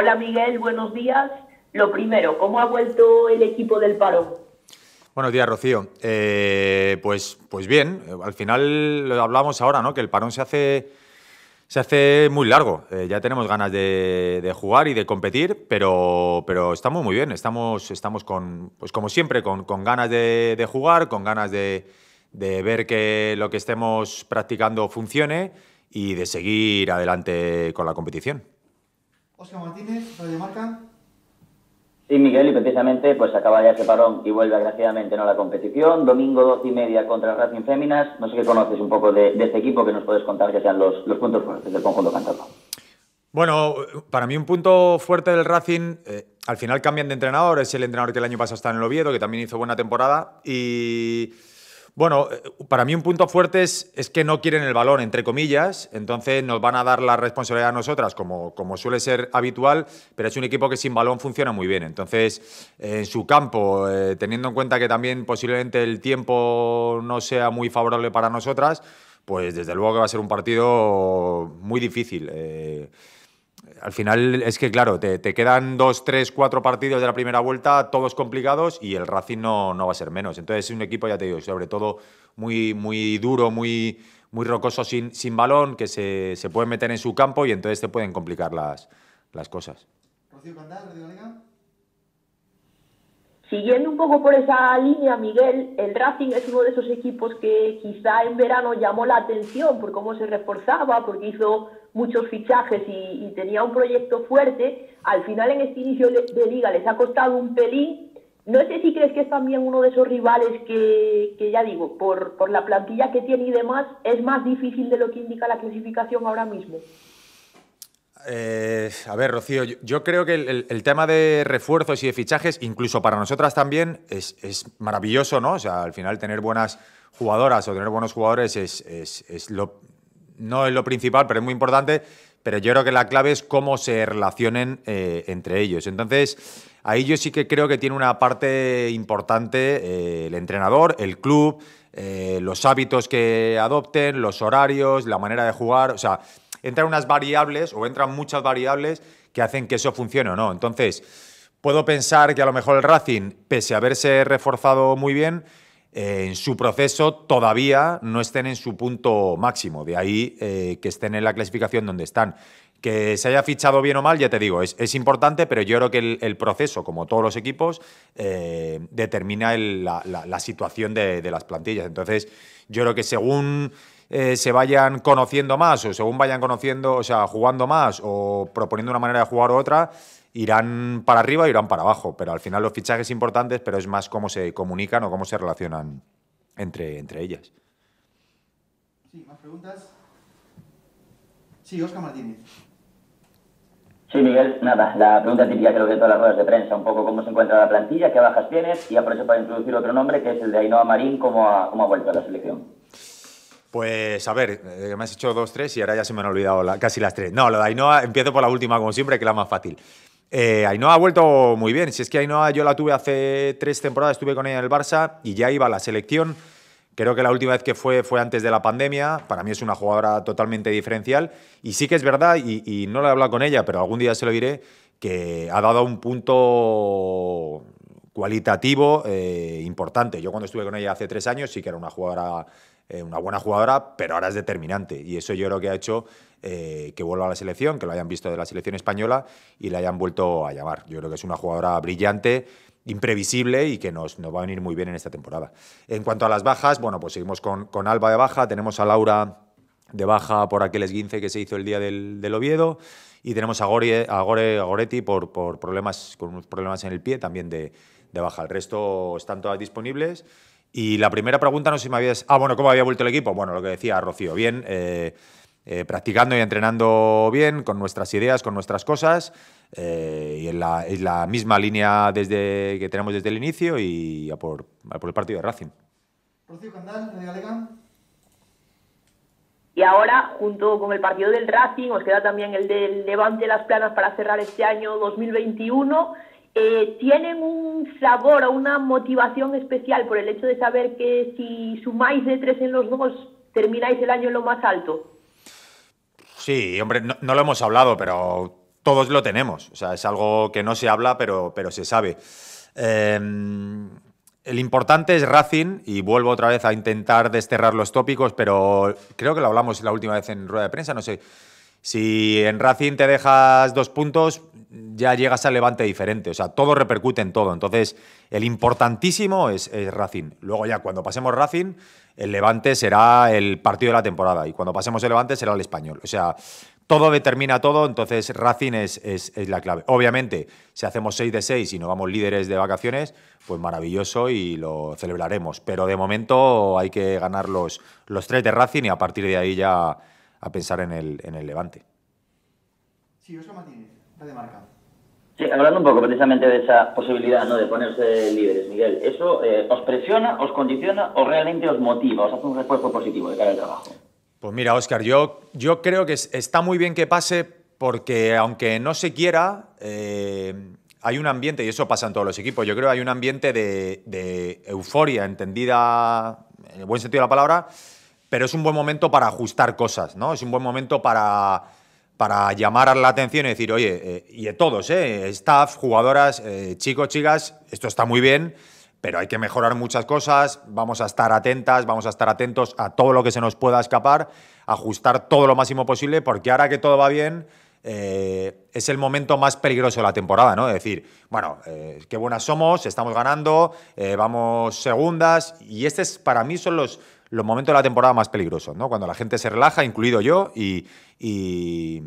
Hola Miguel, buenos días. Lo primero, ¿cómo ha vuelto el equipo del parón? Buenos días, Rocío. Eh, pues, pues bien, al final lo hablamos ahora, ¿no? Que el parón se hace, se hace muy largo. Eh, ya tenemos ganas de, jugar y de competir, pero, pero estamos muy bien. Estamos, estamos con, pues como siempre, con, ganas de, jugar, con ganas de, de ver que lo que estemos practicando funcione y de seguir adelante con la competición. Oscar Martínez, Radio Marca. Sí, Miguel, y precisamente pues acaba ya ese parón y vuelve agraciadamente ¿no? a la competición. Domingo 12 y media contra el Racing Féminas. No sé qué conoces un poco de, este equipo que nos puedes contar que sean los, puntos fuertes del conjunto cantado. Bueno, para mí un punto fuerte del Racing, eh, al final cambian de entrenador, es el entrenador que el año pasado está en el Oviedo, que también hizo buena temporada y bueno, eh, para mí un punto fuerte es, que no quieren el balón, entre comillas, entonces nos van a dar la responsabilidad a nosotras, como, suele ser habitual, pero es un equipo que sin balón funciona muy bien. Entonces, en su campo, eh, teniendo en cuenta que también posiblemente el tiempo no sea muy favorable para nosotras, pues desde luego que va a ser un partido muy difícil. Eh, al final es que, claro, te, quedan dos, tres, cuatro partidos de la primera vuelta, todos complicados, y el Racing no, no va a ser menos. Entonces es un equipo, ya te digo, sobre todo muy, muy duro, muy, muy rocoso sin, sin balón, que se, se puede meter en su campo y entonces te pueden complicar las, las cosas. Siguiendo un poco por esa línea, Miguel, el Racing es uno de esos equipos que quizá en verano llamó la atención por cómo se reforzaba, porque hizo muchos fichajes y, tenía un proyecto fuerte. Al final en este inicio de, liga les ha costado un pelín. No sé si crees que es también uno de esos rivales que, que ya digo, por, por la plantilla que tiene y demás, es más difícil de lo que indica la clasificación ahora mismo. Eh, a ver, Rocío, yo, creo que el, tema de refuerzos y de fichajes, incluso para nosotras también, es, maravilloso, ¿no? O sea, al final tener buenas jugadoras o tener buenos jugadores es, lo, no es lo principal, pero es muy importante. Pero yo creo que la clave es cómo se relacionen eh, entre ellos. Entonces, ahí yo sí que creo que tiene una parte importante eh, el entrenador, el club, los hábitos que adopten, los horarios, la manera de jugar. O sea, entran unas variables o entran muchas variables que hacen que eso funcione o no. Entonces, puedo pensar que a lo mejor el Racing, pese a haberse reforzado muy bien, eh, en su proceso todavía no estén en su punto máximo. De ahí eh, que estén en la clasificación donde están. Que se haya fichado bien o mal, ya te digo, es, importante, pero yo creo que el, proceso, como todos los equipos, eh, determina la, situación de las plantillas. Entonces, yo creo que según eh, se vayan conociendo más o según vayan conociendo, o sea, jugando más o proponiendo una manera de jugar u otra, irán para arriba o irán para abajo. Pero al final los fichajes importantes, pero es más cómo se comunican o cómo se relacionan entre, entre ellas. Sí, más preguntas. Sí, Oscar Martínez. Sí, Miguel, nada, la pregunta típica creo que de todas las ruedas de prensa, un poco cómo se encuentra la plantilla, qué bajas tienes, y aprovecho para introducir otro nombre, que es el de Ainhoa Marín, cómo ha, cómo ha vuelto a la selección. Pues a ver, eh, me has hecho dos, tres y ahora ya se me han olvidado casi las tres. No, lo de Ainhoa, empiezo por la última como siempre, que es la más fácil. Eh, Ainhoa ha vuelto muy bien. Si es que Ainhoa yo la tuve hace tres temporadas, estuve con ella en el Barça y ya iba a la selección. Creo que la última vez que fue fue antes de la pandemia. Para mí es una jugadora totalmente diferencial. Y sí que es verdad, y, no lo he hablado con ella, pero algún día se lo diré, que ha dado un punto cualitativo eh, importante. Yo cuando estuve con ella hace tres años sí que era una jugadora eh, una buena jugadora, pero ahora es determinante. Y eso yo creo que ha hecho eh, que vuelva a la selección, que lo hayan visto de la selección española y la hayan vuelto a llamar. Yo creo que es una jugadora brillante, imprevisible y que nos, va a venir muy bien en esta temporada. En cuanto a las bajas, bueno, pues seguimos con, Alba de baja, tenemos a Laura de baja por aquel esguince que se hizo el día del, del Oviedo y tenemos a, Gore, a, Gore, Goretti por, por problemas, con unos problemas en el pie también de, de baja. El resto están todas disponibles y la primera pregunta, no sé si me habías... Ah, bueno, ¿cómo había vuelto el equipo? Bueno, lo que decía Rocío, bien, eh, eh, practicando y entrenando bien, con nuestras ideas, con nuestras cosas, eh, y en la, misma línea desde que tenemos desde el inicio y a por, el partido de Racing. Rocío Candal, de Galega. Y ahora, junto con el partido del Racing, os queda también el del Levante Las Planas para cerrar este año 2021 eh, tienen un sabor o una motivación especial por el hecho de saber que si sumáis de tres en los dos, termináis el año en lo más alto. Sí, hombre, no, lo hemos hablado, pero todos lo tenemos. O sea, es algo que no se habla, pero, pero se sabe. Eh, el importante es Racing, y vuelvo otra vez a intentar desterrar los tópicos, pero creo que lo hablamos la última vez en rueda de prensa, no sé. Si en Racing te dejas dos puntos, ya llegas al levante diferente. O sea, todo repercute en todo. Entonces, el importantísimo es, Racing. Luego ya, cuando pasemos Racing, el levante será el partido de la temporada. Y cuando pasemos el levante será el español. O sea, todo determina todo, entonces Racing es, la clave. Obviamente, si hacemos 6 de 6 y nos vamos líderes de vacaciones, pues maravilloso y lo celebraremos. Pero de momento hay que ganar los, los 3 de Racing y a partir de ahí ya a pensar en el, en el Levante. Sí, Oscar Martínez, Radio Marca. Sí, hablando un poco precisamente de esa posibilidad ¿no? de ponerse líderes, Miguel, ¿eso eh, os presiona, os condiciona o realmente os motiva, os hace un refuerzo positivo de cara al trabajo? Pues mira, Óscar, yo, yo creo que está muy bien que pase porque aunque no se quiera, eh, hay un ambiente, y eso pasa en todos los equipos, yo creo que hay un ambiente de, de, euforia, entendida en el buen sentido de la palabra, pero es un buen momento para ajustar cosas, ¿no? Es un buen momento para, para llamar la atención y decir, oye, eh, y de todos, ¿eh? staff, jugadoras, eh, chicos, chicas, esto está muy bien, pero hay que mejorar muchas cosas, vamos a estar atentas, vamos a estar atentos a todo lo que se nos pueda escapar, ajustar todo lo máximo posible, porque ahora que todo va bien, eh, es el momento más peligroso de la temporada, ¿no? Es decir, bueno, qué buenas somos, estamos ganando, vamos segundas, y este es, para mí son los, los momentos de la temporada más peligrosos, ¿no? Cuando la gente se relaja, incluido yo, y, y,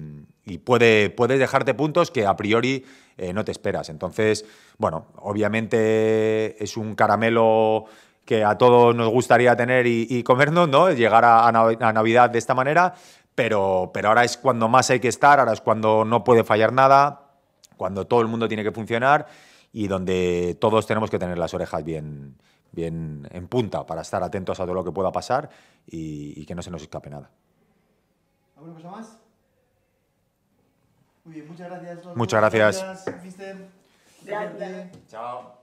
y puede, puedes dejarte puntos que a priori eh, no te esperas. Entonces, bueno, obviamente es un caramelo que a todos nos gustaría tener y, y comernos, ¿no? Llegar a, a, Navidad de esta manera, pero, pero ahora es cuando más hay que estar, ahora es cuando no puede fallar nada, cuando todo el mundo tiene que funcionar y donde todos tenemos que tener las orejas bien, bien en punta para estar atentos a todo lo que pueda pasar y, y que no se nos escape nada. ¿Alguna cosa más? Muy bien, muchas gracias. Muchas gracias. Gracias, mister. Gracias. Chao.